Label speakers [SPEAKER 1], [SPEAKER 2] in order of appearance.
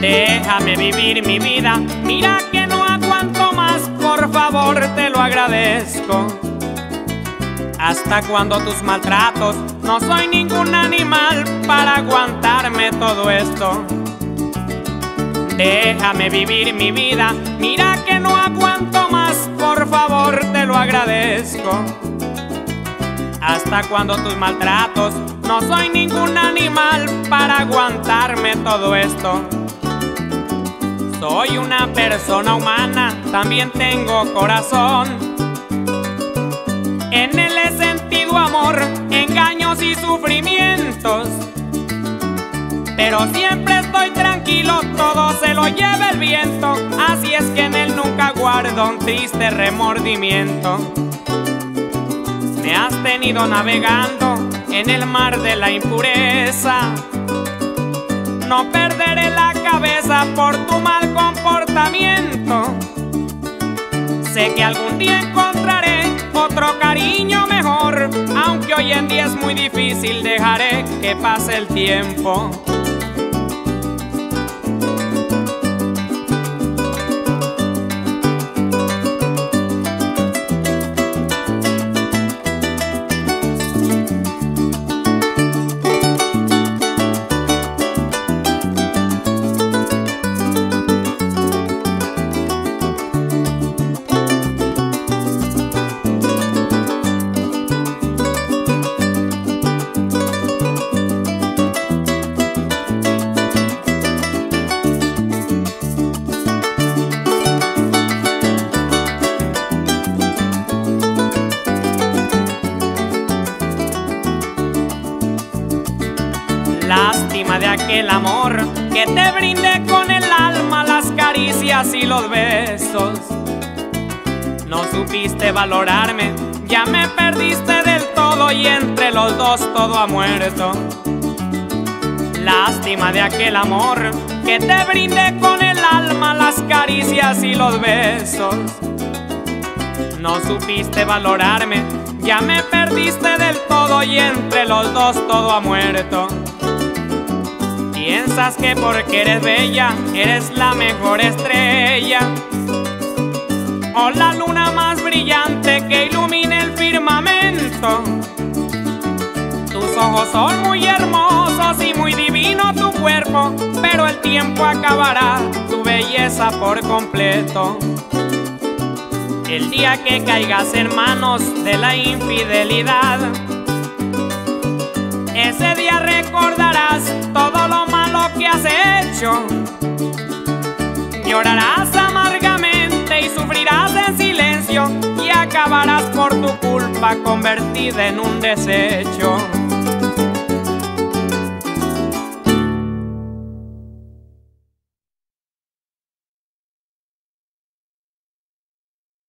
[SPEAKER 1] Déjame vivir mi vida, mira que no aguanto más, por favor te lo agradezco. Hasta cuando tus maltratos, no soy ningún animal para aguantarme todo esto. Déjame vivir mi vida, mira que no aguanto más, por favor te lo agradezco. Hasta cuando tus maltratos, no soy ningún animal para aguantarme todo esto. Soy una persona humana, también tengo corazón. En él he sentido amor, engaños y sufrimientos. Pero siempre estoy tranquilo, todo se lo lleva el viento. Así es que en él nunca guardo un triste remordimiento. Me has tenido navegando en el mar de la impureza. No perderé la cabeza por tu que algún día encontraré otro cariño mejor, aunque hoy en día es muy difícil, dejaré que pase el tiempo. Lástima de aquel amor que te brindé con el alma, las caricias y los besos. No supiste valorarme, ya me perdiste del todo y entre los dos todo ha muerto. Lástima de aquel amor que te brindé con el alma, las caricias y los besos. No supiste valorarme, ya me perdiste del todo y entre los dos todo ha muerto. Piensas que porque eres bella, eres la mejor estrella. O la luna más brillante que ilumina el firmamento. Tus ojos son muy hermosos y muy divino tu cuerpo, pero el tiempo acabará tu belleza por completo. El día que caigas en manos de la infidelidad, ese día recordarás todo lo malo que has hecho. Llorarás amargamente y sufrirás en silencio y acabarás por tu culpa convertida en un desecho.